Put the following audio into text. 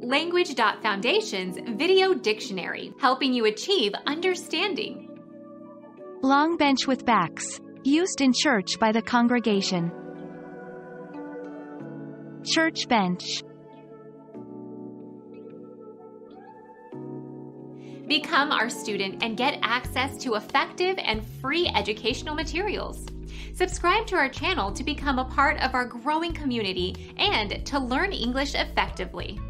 Language.Foundation's Video Dictionary, helping you achieve understanding. Long bench with backs. Used in church by the congregation. Church bench. Become our student and get access to effective and free educational materials. Subscribe to our channel to become a part of our growing community and to learn English effectively.